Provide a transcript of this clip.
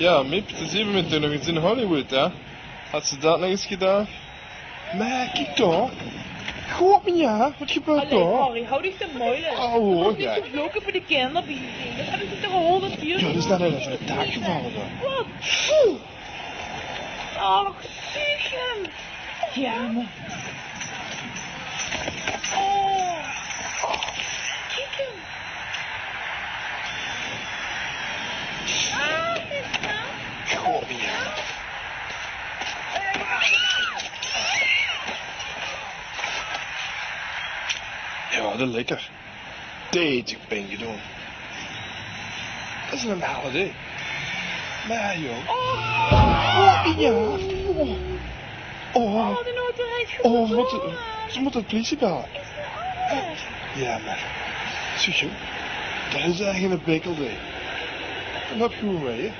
Ja, Miep, het is even met nog eens in Hollywood, hè. Had ze dat nog eens gedaan? Maar kijk toch. Goed, ja, wat gebeurt daar? Harry, hou dich te muilen. Oh, hoor, ja. te vloeken voor de kinderen. Dat hebben ze toch gehoord hier? Ja, dat is net even het dak gevallen. Wat? Ach, stiekem. Jammer. Oh. Stiekem. Ah, is dat? Goed, ja. Ja, dat lekker. Deze ben gedaan. Dat is een holiday. Maar joh. Oh, Oh, ja. Oh. Oh, oh, de notenreis oh goed wat, door. ze moeten de politie bellen. Ja, maar. Zeg je, dat is eigenlijk een bekkelde. Dat heb je goed mee, hè?